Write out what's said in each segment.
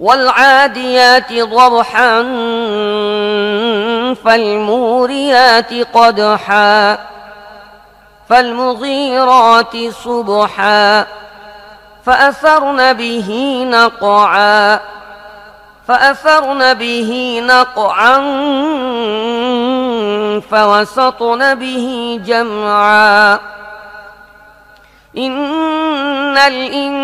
والعاديات ضبحا فالموريات قدحا فالمغيرات صبحا فأثرن به نقعا فأثرن به نقعا فوسطن به جمعا. إن الإنسان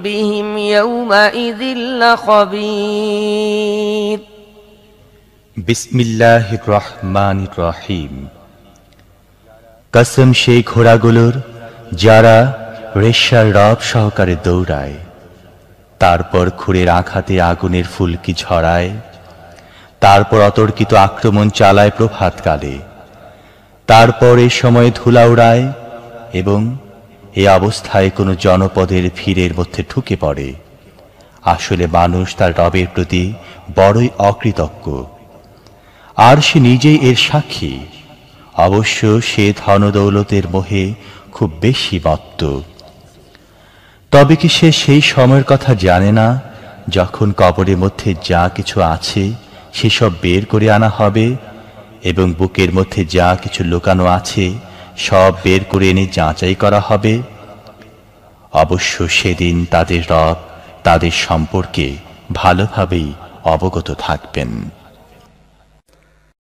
بهم يومئذ لخبير বিসমিল্লাহ রহমান রহিম কসম সেই ঘোড়াগুলোর যারা রেশার রব সহকারে দৌড়ায় তারপর খুঁড়ের আঘাতে আগুনের ফুলকি ঝরায় তারপর অতর্কিত আক্রমণ চালায় প্রভাতকালে তারপর এ সময় ধুলা উড়ায় এবং এ অবস্থায় কোনো জনপদের ভিড়ের মধ্যে ঢুকে পড়ে। আসলে মানুষ তার রবের প্রতি বড়ই অকৃতজ্ঞ। আর সে নিজেই এর সাক্ষী। অবশ্য সে ধনদৌলতের মোহে খুব বেশি মত্ত। তবে কি সে সেই সময়ের কথা জানে না, যখন কবরের মধ্যে যা কিছু আছে সেসব বের করে আনা হবে এবং বুকের মধ্যে যা কিছু লুকানো আছে সব বের করে এনে যাচাই করা হবে। অবশ্য সেদিন তাদের রব তাদের সম্পর্কে ভালোভাবেই অবগত থাকবেন।